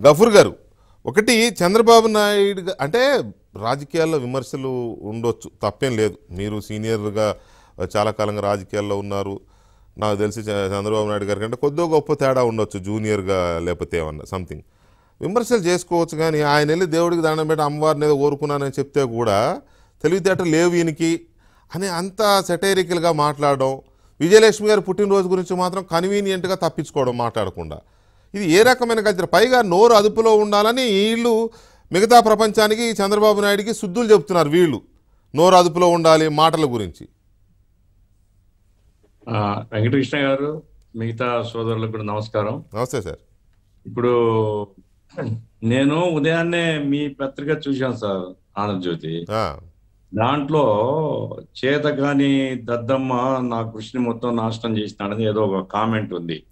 గఫూర్ గారు ఒకటి చంద్రబాబు నాయుడు అంటే రాజకీయాల్లో విమర్శలు ఉండొచ్చు తప్పేం లేదు. మీరు సీనియర్గా చాలా కాలంగా రాజకీయాల్లో ఉన్నారు. నాకు తెలిసి చంద్రబాబు నాయుడు గారి కంటే కొద్దిగా గొప్ప తేడా ఉండొచ్చు జూనియర్గా లేకపోతే ఏమన్నా సంథింగ్. విమర్శలు చేసుకోవచ్చు కానీ ఆయన వెళ్ళి దేవుడికి దండం పెట్టి అమ్మవారిని ఏదో కోరుకున్నానని చెప్తే కూడా తెలివితేటలు లేవు ఈయనకి అని అంత సెటైరికల్గా మాట్లాడడం విజయలక్ష్మి గారి పుట్టినరోజు గురించి మాత్రం కన్వీనియంట్గా తప్పించుకోవడం మాట్లాడకుండా. ఇది ఏ రకమైన కల్చర్? పైగా నోరు అదుపులో ఉండాలని వీళ్ళు మిగతా ప్రపంచానికి చంద్రబాబు నాయుడికి శుద్ధులు చెప్తున్నారు వీళ్ళు. నోరు అదుపులో ఉండాలి మాటల గురించి. వెంకటకృష్ణ గారు మిగతా సోదరులకు కూడా నమస్కారం. నమస్తే సార్. ఇప్పుడు నేను ఉదయాన్నే మీ పత్రిక చూశాను సార్ ఆనందజ్యోతి. ఆ, దాంట్లో చేతగాని దద్దమ్మ నా కృషిని మొత్తం నాశనం చేసినాడని ఏదో ఒక కామెంట్ ఉంది.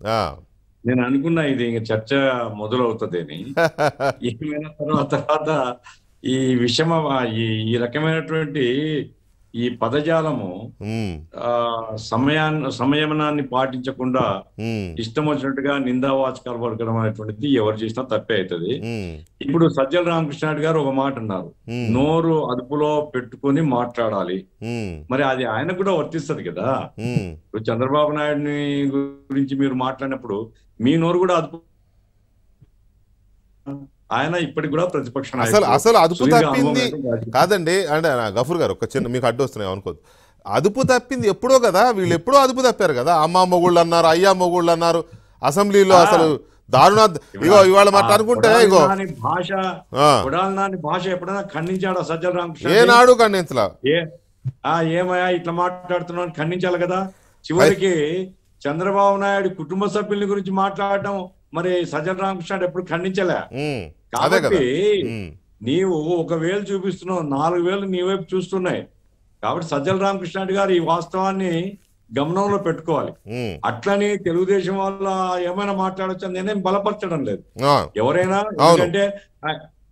నేను అనుకున్నా ఇది ఇంక చర్చ మొదలవుతుంది అని ఏమైనా తర్వాత తర్వాత ఈ విషమ ఈ ఈ రకమైనటువంటి ఈ పదజాలము సమయాన్ని సంయమనాన్ని పాటించకుండా ఇష్టం వచ్చినట్టుగా నిందావాచకాలు పలకడం అనేటువంటిది ఎవరు చేసినా తప్పే అవుతుంది. ఇప్పుడు సజ్జల రామకృష్ణారెడ్డి గారు ఒక మాట అన్నారు. నోరు అదుపులో పెట్టుకొని మాట్లాడాలి. మరి అది ఆయనకు కూడా వర్తిస్తది కదా. ఇప్పుడు చంద్రబాబు నాయుడిని గురించి మీరు మాట్లాడినప్పుడు మీ నోరు కూడా అదుపు ఆయన ఇప్పటికి కూడా ప్రతిపక్ష అసలు. అసలు అదుపు తప్పింది కాదండి అంటే గఫూర్ గారు ఒక చిన్న మీకు అడ్డు వస్తున్నాయి అనుకోదు అదుపు తప్పింది ఎప్పుడో కదా వీళ్ళు ఎప్పుడో అదుపు తప్పారు కదా. అమ్మ మొగుళ్ళు అన్నారు అయ్యా మొగుళ్ళు అన్నారు అసెంబ్లీలో. అసలు దారుణ. ఇగో ఇవాళ మాట అనుకుంటే ఇగో. భాష భాష ఎప్పుడైనా ఖండించాడా సజ్జల రామకృష్ణ ఏనాడు ఖండించలా? ఏమయ్యా ఇట్లా మాట్లాడుతున్నావు అని ఖండించాలి కదా? చివరికి చంద్రబాబు నాయుడు కుటుంబ సభ్యుల గురించి మాట్లాడటం మరి సజ్జల రామకృష్ణ ఎప్పుడు ఖండించలే. కాబట్టి నీవు ఒక వేలు చూపిస్తున్నావు నాలుగు వేలు నీ వైపు చూస్తున్నాయి. కాబట్టి సజ్జల రామకృష్ణ గారు ఈ వాస్తవాన్ని గమనంలో పెట్టుకోవాలి. అట్లని తెలుగుదేశం వల్ల ఏమైనా మాట్లాడొచ్చు అని నేనేం బలపరచడం లేదు. ఎవరైనా ఎందుకంటే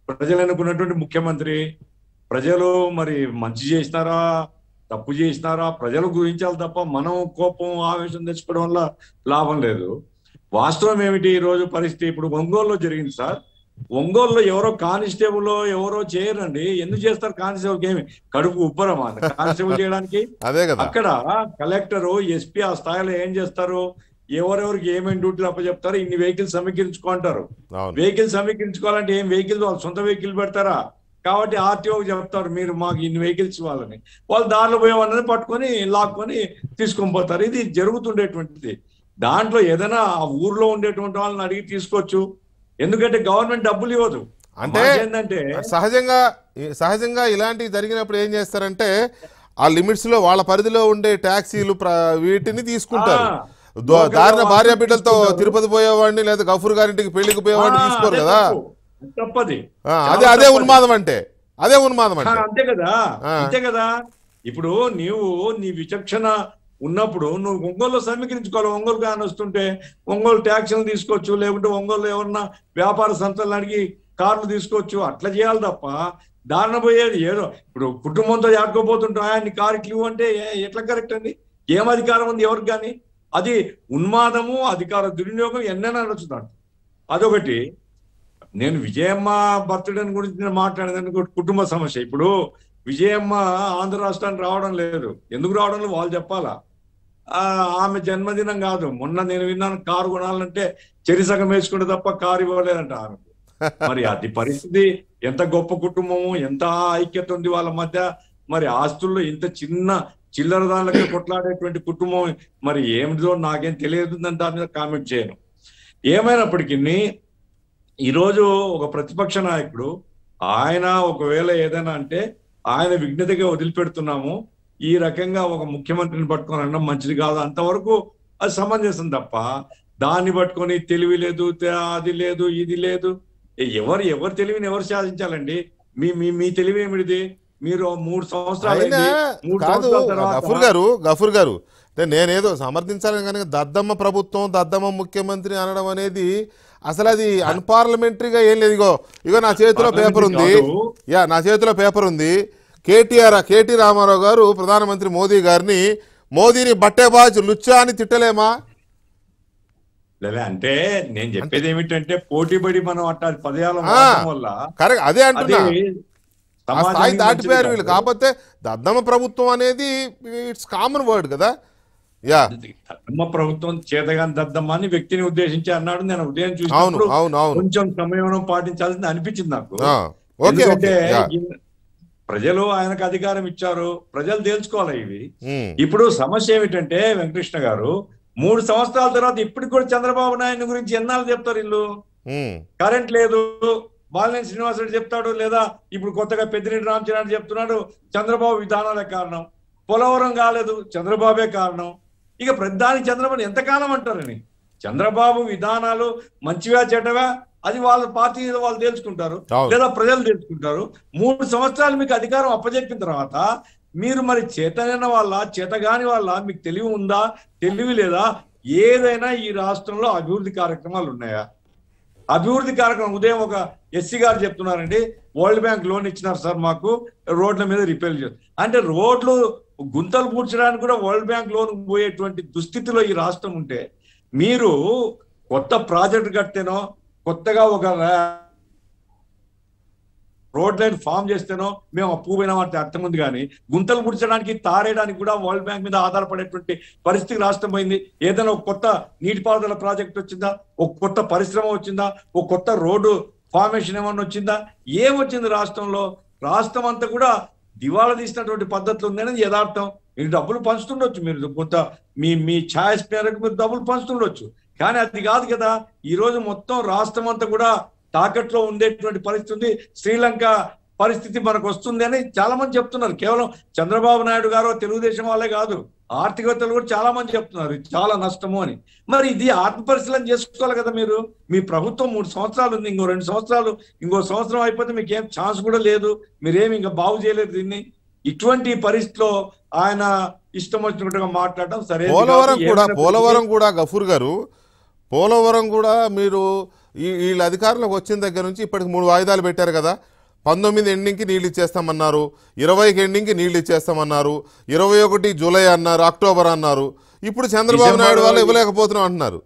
ప్రజలు ఎన్నుకున్నటువంటి ముఖ్యమంత్రి ప్రజలు మరి మంచి చేసినారా తప్పు చేసినారా ప్రజలు గురించాలి తప్ప మనం కోపం ఆవేశం తెచ్చుకోవడం వల్ల లాభం లేదు. వాస్తవం ఏమిటి? ఈ రోజు పరిస్థితి ఇప్పుడు ఒంగోలులో జరిగింది సార్. ఒంగోలులో ఎవరో కానిస్టేబుల్ ఎవరో చేయరండి. ఎందుకు చేస్తారు కానిస్టేబుల్ ఏమి? కడుపు ఉబ్బరమా కానిస్టేబుల్ చేయడానికి అక్కడ కలెక్టర్ ఎస్పీ ఆ స్థాయిలో ఏం చేస్తారు? ఎవరెవరికి ఏమేమి డ్యూటీలు అప్పచెప్తారు? ఇన్ని వెహికల్స్ సమీకరించుకుంటారు వెహికల్ సమీకరించుకోవాలంటే ఏం వెహికల్ వాళ్ళు? సొంత వెహికల్ పెడతారా? కాబట్టి ఆర్టీఓకి చెప్తారు మీరు మాకు ఇన్ని వెహికల్స్ ఇవ్వాలని. వాళ్ళు దారిలో పోయే వాళ్ళని పట్టుకొని లాక్కొని తీసుకొని పోతారు. ఇది జరుగుతుండేటువంటిది. దాంట్లో ఏదైనా ఆ ఊర్లో ఉండేటువంటి వాళ్ళని అడిగి తీసుకోవచ్చు. ఎందుకంటే గవర్నమెంట్ డబ్బులు ఇవ్వదు. అంటే ఏంటంటే సహజంగా సహజంగా ఇలాంటివి జరిగినప్పుడు ఏం చేస్తారంటే ఆ లిమిట్స్లో వాళ్ళ పరిధిలో ఉండే ట్యాక్సీలు వీటిని తీసుకుంటారు. దారిన భార్య బిడ్డలతో. తిరుపతి పోయేవాడిని లేదా గఫూర్ గారింటికి పెళ్ళికి పోయేవాడిని తీసుకోరు కదా? తప్పు. తప్పది. అదే అదే. ఉన్మాదం అంటే. అదే ఉన్మాదం అంటే. అంతే కదా. అంతే కదా. ఇప్పుడు నీవు నీ విచక్షణ ఉన్నప్పుడు నువ్వు ఒంగోలు సమీకరించుకోవాలి. ఒంగోలు కానీ వస్తుంటే ఒంగోలు ట్యాక్సీలు తీసుకోవచ్చు లేకుంటే ఒంగోలు ఏమన్నా వ్యాపార సంస్థలను అడిగి కార్లు తీసుకోవచ్చు. అట్లా చేయాలి తప్ప దారిన పోయేది ఏదో. ఇప్పుడు కుటుంబంతో ఆడుకోపోతుంటా నీ కారు ఇట్లు అంటే ఎట్లా కరెక్ట్ అండి? ఏం అధికారం ఉంది ఎవరికి కానీ అది ఉన్మాదము అధికార దుర్వినియోగం ఎన్నైనా నడుచుతాడు అదొకటి. నేను విజయమ్మ బర్త్డే గురించి నేను మాట్లాడేదాన్ని కుటుంబ సమస్య. ఇప్పుడు విజయమ్మ ఆంధ్ర రాష్ట్రానికి రావడం లేదు. ఎందుకు రావడం లేదు? వాళ్ళు చెప్పాలా? ఆమె జన్మదినం కాదు. మొన్న నేను విన్నాను కారు కొనాలంటే చెరిసగం వేసుకుంటే తప్ప కారు ఇవ్వలేదంట ఆమె. మరి అది పరిస్థితి. ఎంత గొప్ప కుటుంబము ఎంత ఐక్యత ఉంది వాళ్ళ మధ్య. మరి ఆస్తుల్లో ఇంత చిన్న చిల్లర దానిలకి కొట్లాడేటువంటి కుటుంబం మరి ఏమిటో నాకేం తెలియదు అని దాని మీద కామెంట్ చేయను. ఏమైనప్పటికీ ఈరోజు ఒక ప్రతిపక్ష నాయకుడు ఆయన ఒకవేళ ఏదైనా అంటే ఆయన విఘ్నతగా వదిలిపెడుతున్నాము. ఈ రకంగా ఒక ముఖ్యమంత్రిని పట్టుకొని అనడం మంచిది కాదు. అంతవరకు అది సమంజసం తప్ప దాన్ని పట్టుకొని తెలివి లేదు అది లేదు ఇది లేదు. ఎవరు ఎవరు తెలివిని ఎవరు శాసించాలండి మీ మీ మీ తెలివి ఏమిటిది? మీరు మూడు సంవత్సరాలు కాదు గఫూర్ గారు గఫూర్ గారు అంటే నేనేదో సమర్థించాలని కానీ దద్దమ్మ ప్రభుత్వం దద్దమ్మ ముఖ్యమంత్రి అనడం అనేది అసలు అది అన్పార్లమెంటరీగా ఏం లేదు. ఇగో ఇగో నా చేతిలో పేపర్ ఉంది. యా నా చేతిలో పేపర్ ఉంది. కేటీఆర్ కేటీ రామారావు గారు ప్రధానమంత్రి మోదీ గారిని మోదీని బట్టేబాజ్ లుచ్చా అని తిట్టలేమా? లేదా అంటే నేను చెప్పేది ఏమిటంటే పోటీపడి మనం అట్లా పదయాల వల్ల కరెక్ట్ అదే అంటున్నా. స్థాయి దాటిపోయారు వీళ్ళు. కాకపోతే దద్దమ్మ ప్రభుత్వం అనేది ఇట్స్ కామన్ వర్డ్ కదా. యా. దద్దమ్మ ప్రభుత్వం చేతగాని దద్దమ్మ అని వ్యక్తిని ఉద్దేశించి అన్నాడు. నేను ఉదయం అవును కొంచెం సంయమనం పాటించాల్సింది అనిపించింది నాకు. ఎందుకంటే ప్రజలు ఆయనకు అధికారం ఇచ్చారు. ప్రజలు తేల్చుకోవాలి ఇవి. ఇప్పుడు సమస్య ఏమిటంటే వెంకటకృష్ణ గారు మూడు సంవత్సరాల తర్వాత ఇప్పటికి కూడా చంద్రబాబు నాయుడు గురించి ఎన్నాళ్ళు చెప్తారు వీళ్ళు? ఉమ్, కరెంట్ లేదు. బాలినేని శ్రీనివాసరెడ్డి చెప్తాడు లేదా ఇప్పుడు కొత్తగా పెద్దిరెడ్డి రామచంద్ర చెప్తున్నాడు చంద్రబాబు విధానాలే కారణం. పోలవరం కాలేదు చంద్రబాబే కారణం. ఇక ప్రధాని చంద్రబాబు ఎంతకాలం అంటారని చంద్రబాబు విధానాలు మంచివా చెడ్డవా? అది వాళ్ళ పార్టీ వాళ్ళు తెలుసుకుంటారు అవును. లేదా ప్రజలు తెలుసుకుంటారు మూడు సంవత్సరాలు మీకు అధికారం అప్పచెప్పిన తర్వాత మీరు మరి చేతనైన వాళ్ళ చేతగాని వాళ్ళ మీకు తెలివి ఉందా తెలివి లేదా? ఏదైనా ఈ రాష్ట్రంలో అభివృద్ధి కార్యక్రమాలు ఉన్నాయా? అభివృద్ధి కార్యక్రమం ఉదయం ఒక ఎస్సీ గారు చెప్తున్నారండి వరల్డ్ బ్యాంక్ లోన్ ఇచ్చినారు సార్ మాకు రోడ్ల మీద రిపేర్ చేస్తారు అంటే రోడ్లు గుంతలు పూడ్చడానికి కూడా వరల్డ్ బ్యాంక్ లోన్ పోయేటువంటి దుస్థితిలో ఈ రాష్ట్రం ఉంటే మీరు కొత్త ప్రాజెక్ట్ కడితేనో కొత్తగా ఒక రోడ్ లైన్ ఫామ్ చేస్తేనో మేము అప్పు పోయినామంటే అర్థం ఉంది కానీ గుంతలు పుడిచడానికి తారేయడానికి కూడా వరల్డ్ బ్యాంక్ మీద ఆధారపడేటువంటి పరిస్థితి రాష్ట్రం పోయింది ఏదైనా ఒక కొత్త నీటిపారుదల ప్రాజెక్ట్ వచ్చిందా? ఒక కొత్త పరిశ్రమ వచ్చిందా? ఒక కొత్త రోడ్డు ఫార్మేషన్ ఏమన్నా వచ్చిందా? ఏమొచ్చింది రాష్ట్రంలో? రాష్ట్రం అంతా కూడా దివాళా తీసినటువంటి పద్ధతులు ఉందనేది యథార్థం. మీరు డబ్బులు పంచుతుండొచ్చు. మీరు కొంత మీ మీ ఛాయస్ మేరకు మీరు డబ్బులు పంచుతుండొచ్చు. కానీ అది కాదు కదా. ఈ రోజు మొత్తం రాష్ట్రం అంతా కూడా తాకట్లో ఉండేటువంటి పరిస్థితి ఉంది. శ్రీలంక పరిస్థితి మనకు వస్తుంది అని చాలా మంది చెప్తున్నారు. కేవలం చంద్రబాబు నాయుడు గారు తెలుగుదేశం వాళ్ళే కాదు ఆర్థికవేత్తలు కూడా చాలా మంది చెప్తున్నారు చాలా నష్టము అని. మరి ఇది ఆత్మ పరిశీలన చేసుకోవాలి కదా మీరు. మీ ప్రభుత్వం మూడు సంవత్సరాలు ఉంది. ఇంకో రెండు సంవత్సరాలు ఇంకో సంవత్సరం అయిపోతే మీకు ఏం ఛాన్స్ కూడా లేదు. మీరేమి ఇంకా బాగు చేయలేదు దీన్ని. ఇటువంటి పరిస్థితిలో ఆయన ఇష్టం వచ్చినట్టుగా మాట్లాడడం సరే పోలవరం కూడా పోలవరం కూడా గఫూర్ గారు పోలవరం కూడా మీరు ఈ వీళ్ళ అధికారంలోకి వచ్చిన దగ్గర నుంచి ఇప్పటికి మూడు వాయిదాలు పెట్టారు కదా. పంతొమ్మిది ఎండింగ్కి నీళ్ళు ఇచ్చేస్తామన్నారు. ఇరవైకి ఎండింగ్కి నీళ్ళు ఇచ్చేస్తామన్నారు. ఇరవై ఒకటి జూలై అన్నారు అక్టోబర్ అన్నారు. ఇప్పుడు చంద్రబాబు నాయుడు వాళ్ళు ఇవ్వలేకపోతున్నాం అంటున్నారు.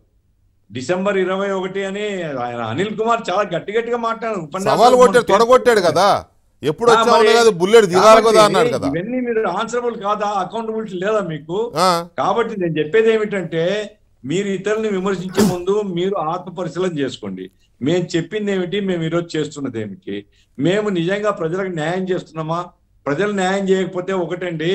డిసెంబర్ ఇరవై ఒకటి అని ఆయన అనిల్ కుమార్ చాలా గట్టి గట్టిగా మాట్లాడారు. సవాల్ కొట్టాడు తొడగొట్టాడు కదా. ఎప్పుడు కాదు బుల్లెట్ దిగాలి కదా అన్నాడు కదా. ఇవన్నీ మీరు ఆన్సరబుల్ కాదా? అకౌంటబిలిటీ లేదా మీకు? కాబట్టి నేను చెప్పేది ఏమిటంటే మీరు ఇతరుల్ని విమర్శించే ముందు మీరు ఆత్మ పరిశీలన చేసుకోండి. మేము చెప్పింది ఏమిటి? మేము ఈరోజు చేస్తున్నది ఏమిటి? మేము నిజంగా ప్రజలకు న్యాయం చేస్తున్నామా? ప్రజలు న్యాయం చేయకపోతే ఒకటండి.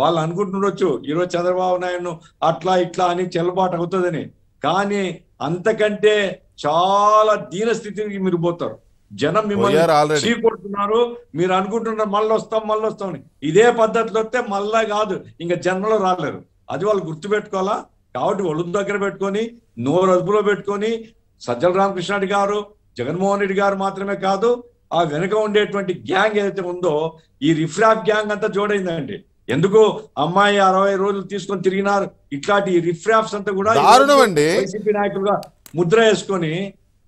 వాళ్ళు అనుకుంటుండొచ్చు ఈరోజు చంద్రబాబు నాయుడును అట్లా ఇట్లా అని చెల్లబాటు అవుతుందని. కానీ అంతకంటే చాలా దీన స్థితికి మీరు పోతారు. జనం మిమ్మల్ని పోయారు already. చీ కొడుతున్నారు మీరు అనుకుంటున్నారు మళ్ళీ వస్తాం మళ్ళీ వస్తాం అని. ఇదే పద్ధతిలో వస్తే మళ్ళా కాదు ఇంకా జన్మలో రాలేరు. అది వాళ్ళు గుర్తుపెట్టుకోవాలా? కాబట్టి ఒళ్ళు దగ్గర పెట్టుకొని నోరు అదుపులో పెట్టుకొని సజ్జల రామకృష్ణారెడ్డి గారు జగన్మోహన్ రెడ్డి గారు మాత్రమే కాదు ఆ వెనుక ఉండేటువంటి గ్యాంగ్ ఏదైతే ఉందో ఈ రిఫ్రాప్ గ్యాంగ్ అంతా జోడైందండి. ఎందుకు? అమ్మాయి అరవై రోజులు తీసుకొని తిరిగినారు. ఇట్లాంటి రిఫ్రాప్స్ అంతా కూడా. వైసీపీ నాయకులుగా ముద్ర వేసుకొని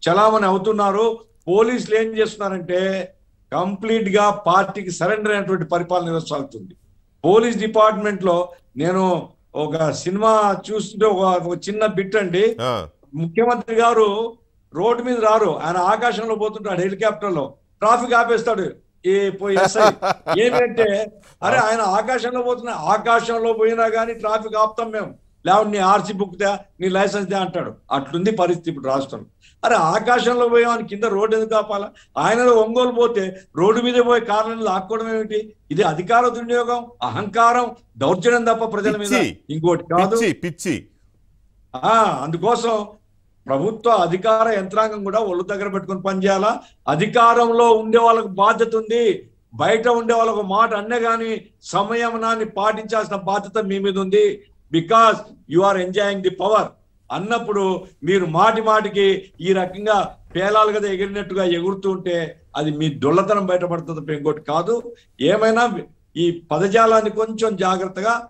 చలామణి అవుతున్నారు. పోలీసులు ఏం చేస్తున్నారంటే కంప్లీట్గా పార్టీకి సరెండర్ అయినటువంటి పరిపాలన నిర్వహిస్తుంది పోలీస్ డిపార్ట్మెంట్లో నేను ఒక సినిమా చూస్తుంటే ఒక చిన్న బిట్ అండి. ముఖ్యమంత్రి గారు రోడ్డు మీద రారు. ఆయన ఆకాశంలో పోతుంటాడు హెలికాప్టర్లో ట్రాఫిక్ ఆపేస్తాడు ఏ పోయి ఏమంటే అరే ఆయన ఆకాశంలో పోతున్నా ఆకాశంలో పోయినా కానీ ట్రాఫిక్ ఆపుతాం మేము. లేకపోతే నీ ఆర్సీ బుక్ దా నీ లైసెన్స్ దా అంటాడు. అట్లుంది పరిస్థితి ఇప్పుడు రాష్ట్రం అరే ఆకాశంలో పోయామని కింద రోడ్డు ఎందుకు ఆపాలా? ఆయనలో ఒంగోలు పోతే రోడ్డు మీద పోయి కార్లను లాక్కోవడం ఏమిటి? ఇది అధికార దుర్వినియోగం అహంకారం దౌర్జన్యం తప్ప ప్రజల మీద. ఇంకోటి కాదు. పిచ్చి అందుకోసం ప్రభుత్వ అధికార యంత్రాంగం కూడా ఒళ్ళు దగ్గర పెట్టుకొని పనిచేయాలా? అధికారంలో ఉండే వాళ్ళకు బాధ్యత ఉంది. బయట ఉండే వాళ్ళకు మాట అన్నే గాని సంయమనాన్ని పాటించాల్సిన బాధ్యత మీ మీద ఉంది. Because you are enjoying the power అన్నప్పుడు మీరు మాటి మాటికి ఈ రకంగా పేలాలు ఎగిరినట్టుగా ఎగురుతూ ఉంటే అది మీ దొల్లతనం బయటపడుతుంది ఇంకోటి కాదు ఏమైనా ఈ పదజాలాన్ని కొంచెం జాగ్రత్తగా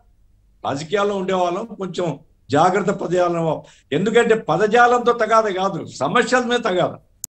రాజకీయాల్లో ఉండేవాళ్ళం కొంచెం జాగ్రత్త పదజాలం. ఎందుకంటే పదజాలంతో తగాద కాదు సమస్యల మీద తగాద.